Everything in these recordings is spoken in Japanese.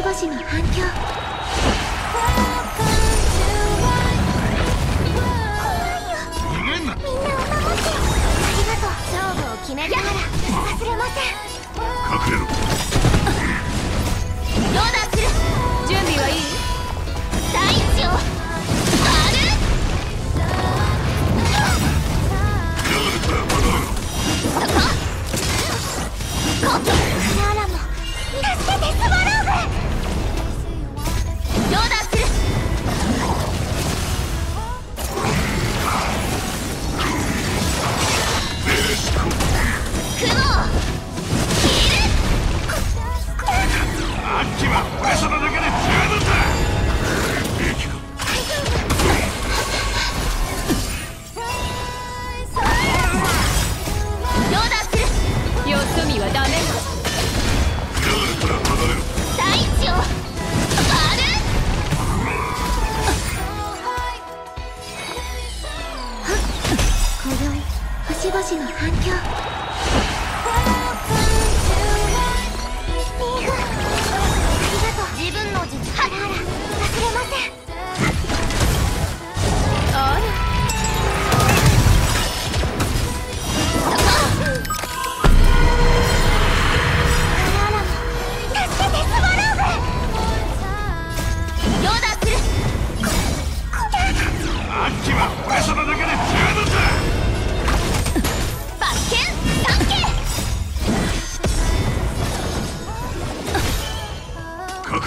々の反響。みんなを守ってありがとう。勝負を決める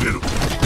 くれる。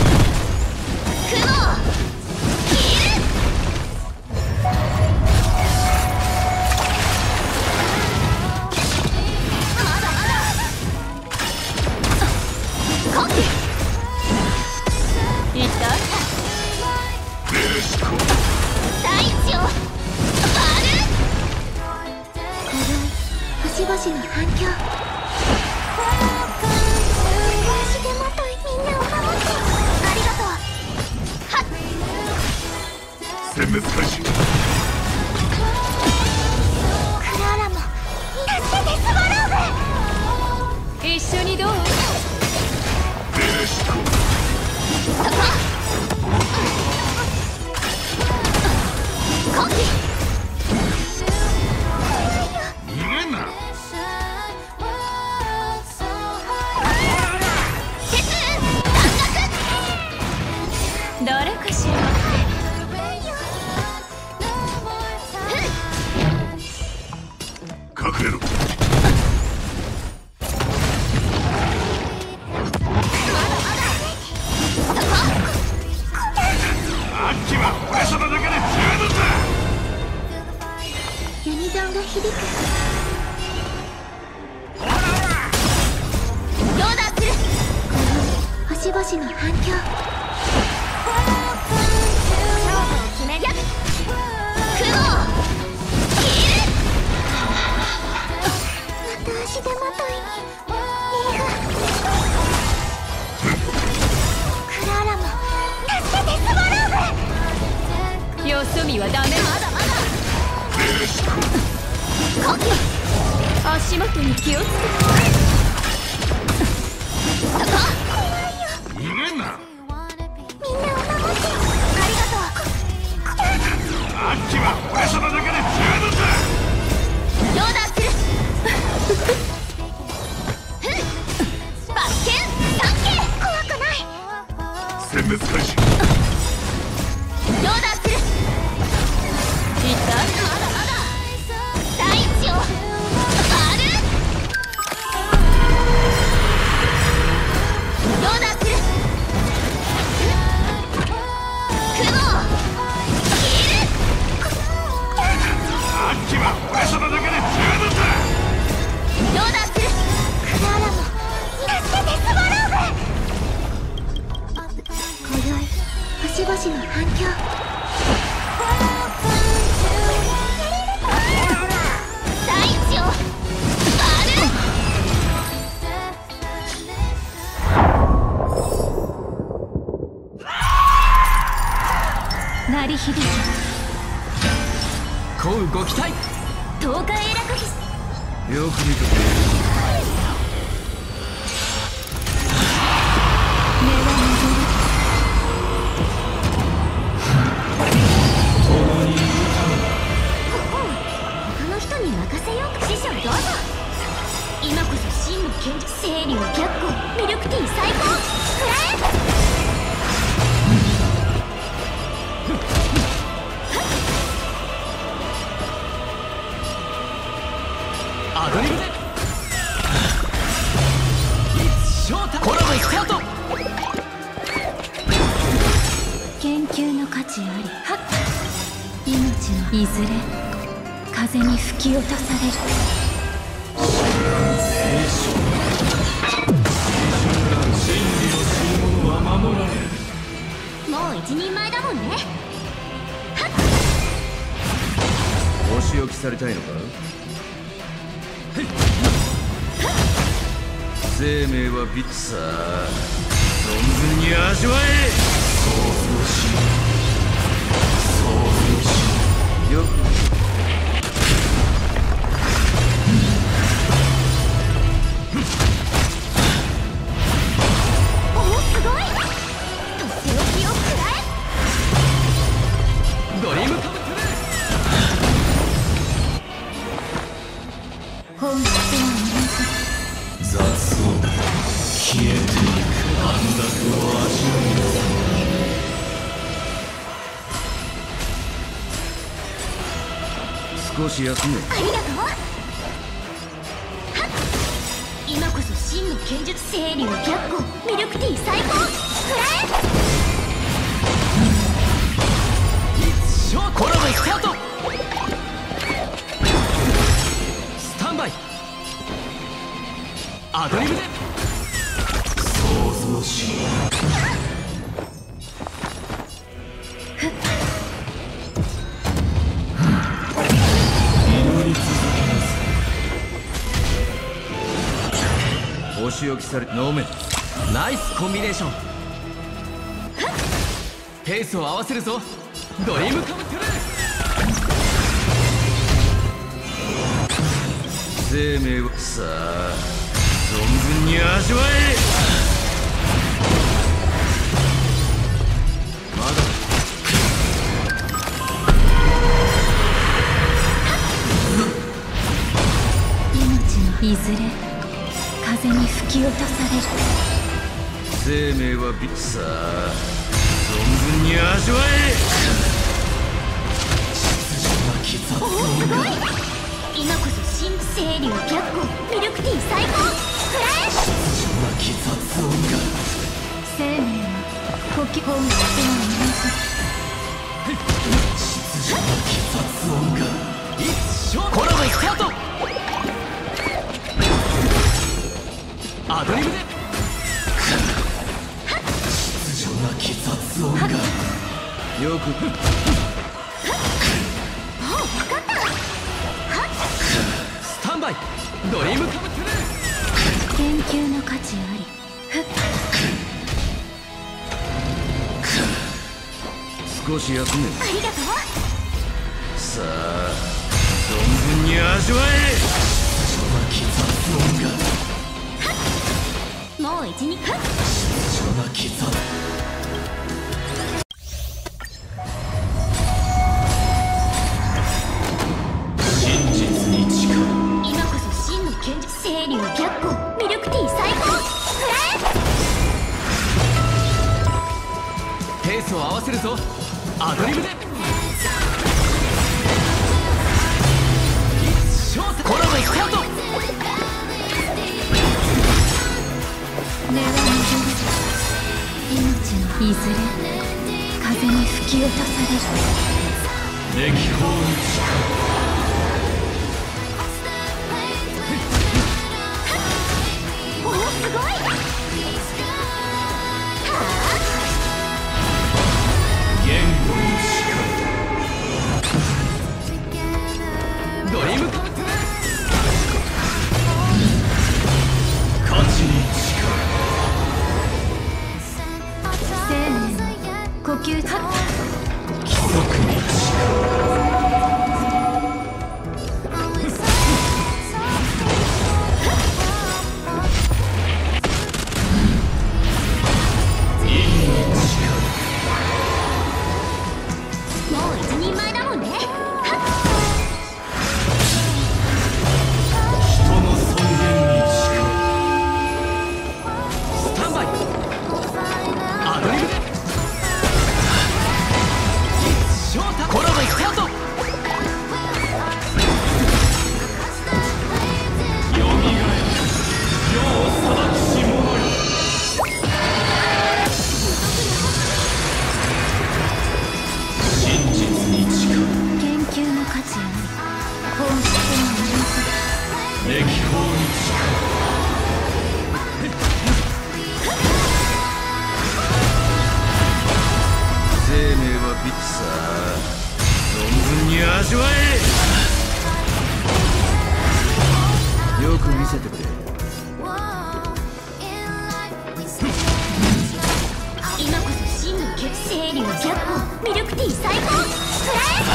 闇ンが響く。しぼの反響。勝負を決める。また足手まとい。にクララも。助けてよそ見はダメ。まだ。足元に気をつけてそこ逃げんなみんなありがとうあっちは。だする 守護の反響。アドリブでコラボスタート研究の価値あり命はいずれ風に吹き落とされる。真理の真物は守られるもう一人前だもんね。お仕置きされたいのか？生命はビッツさ存分に味わえ。よ少し休めありがとう。今こそ真の剣術清流逆光ミルクティー最高され飲め。ナイスコンビネーション。ペースを合わせるぞ。ドリームカムトゥルー生命をさあ存分に味わえ。まだ。命のいずれ。風に吹き落とされる生命はビッツさあ存分に味わえおおすごい。今こそ真清流逆光ミルクティー最高食らえ生命は呼吸本質はショーコラボスタート。アドリブで。よくスタンバイ。ドリームカムトゥル水研究の価値あり。少し休め。ありがとさあ存分に味わうもう一日はっ真実に近い今こそ真の剣術清流逆光ミルクティー最高食らえペースを合わせるぞ。アドリブで。コラボスタート根は戻る。命のいずれ風に吹き落とされる。歴法におおすごいせてくれ。今こそ真の決清流逆光ミルクティー最高プレイ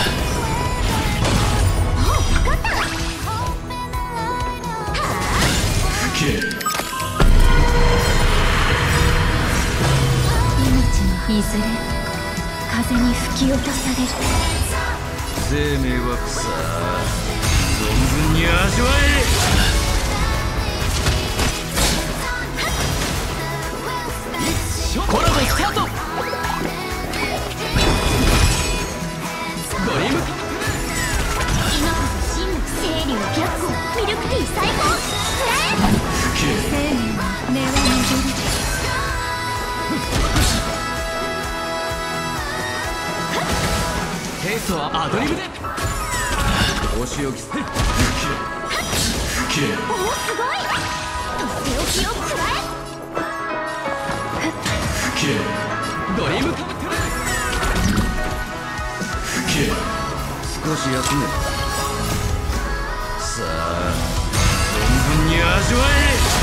もう分かったは吹け。命のいずれ風に吹き落とされる生命は草存分に味わえコラボスタート。ドリーム。今こそ真の逆光ミルクティー最高プレイ吹け生命は根は巡るペースはアドリブで。お仕置き。吹け吹けおおすごい。とっておきをくらえ吹けドリームカムトゥル吹け少し休め。さあ存分に味わえ。